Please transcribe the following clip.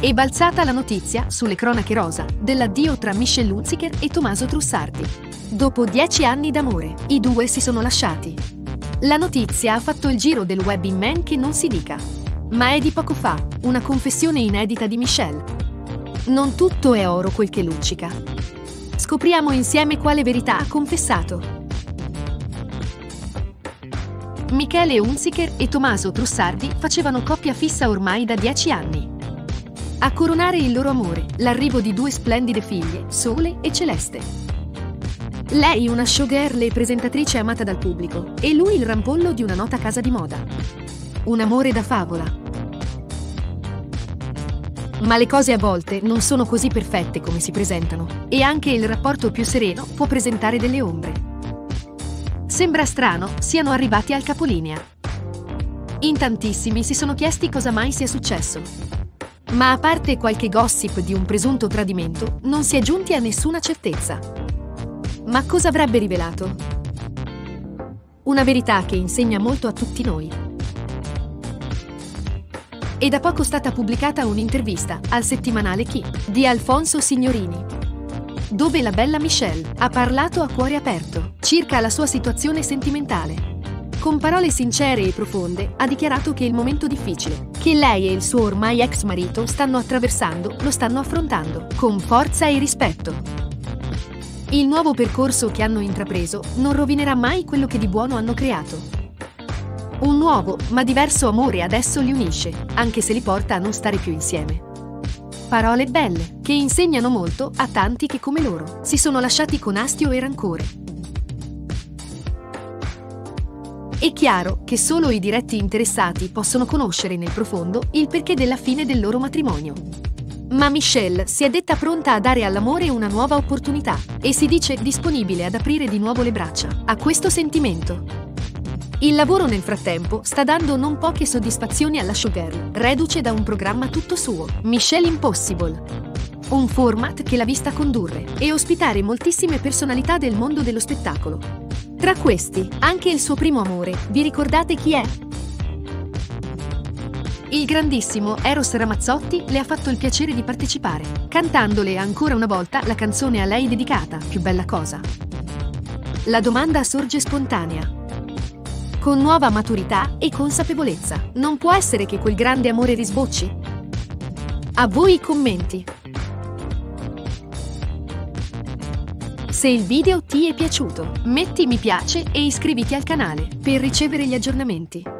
È balzata la notizia, sulle cronache rosa, dell'addio tra Michelle Hunziker e Tommaso Trussardi. Dopo dieci anni d'amore, i due si sono lasciati. La notizia ha fatto il giro del web in men che non si dica. Ma è di poco fa, una confessione inedita di Michelle. Non tutto è oro quel che luccica. Scopriamo insieme quale verità ha confessato. Michele Hunziker e Tommaso Trussardi facevano coppia fissa ormai da dieci anni. A coronare il loro amore, l'arrivo di due splendide figlie, Sole e Celeste. Lei una showgirl e presentatrice amata dal pubblico, e lui il rampollo di una nota casa di moda. Un amore da favola. Ma le cose a volte non sono così perfette come si presentano, e anche il rapporto più sereno può presentare delle ombre. Sembra strano siano arrivati al capolinea. In tantissimi si sono chiesti cosa mai sia successo. Ma a parte qualche gossip di un presunto tradimento, non si è giunti a nessuna certezza. Ma cosa avrebbe rivelato? Una verità che insegna molto a tutti noi. È da poco stata pubblicata un'intervista al settimanale Chi di Alfonso Signorini, dove la bella Michelle ha parlato a cuore aperto circa la sua situazione sentimentale con parole sincere e profonde, ha dichiarato che il momento difficile, che lei e il suo ormai ex marito stanno attraversando, lo stanno affrontando, con forza e rispetto. Il nuovo percorso che hanno intrapreso non rovinerà mai quello che di buono hanno creato. Un nuovo, ma diverso amore adesso li unisce, anche se li porta a non stare più insieme. Parole belle, che insegnano molto a tanti che come loro si sono lasciati con astio e rancore, È chiaro che solo i diretti interessati possono conoscere nel profondo il perché della fine del loro matrimonio. Ma Michelle si è detta pronta a dare all'amore una nuova opportunità e si dice disponibile ad aprire di nuovo le braccia a questo sentimento. Il lavoro nel frattempo sta dando non poche soddisfazioni alla showgirl, reduce da un programma tutto suo, Michelle Impossible. Un format che l'ha vista condurre e ospitare moltissime personalità del mondo dello spettacolo, tra questi, anche il suo primo amore. Vi ricordate chi è? Il grandissimo Eros Ramazzotti le ha fatto il piacere di partecipare, cantandole ancora una volta la canzone a lei dedicata, Più bella cosa. La domanda sorge spontanea. Con nuova maturità e consapevolezza, non può essere che quel grande amore risbocci? A voi i commenti. Se il video ti è piaciuto, metti mi piace e iscriviti al canale per ricevere gli aggiornamenti.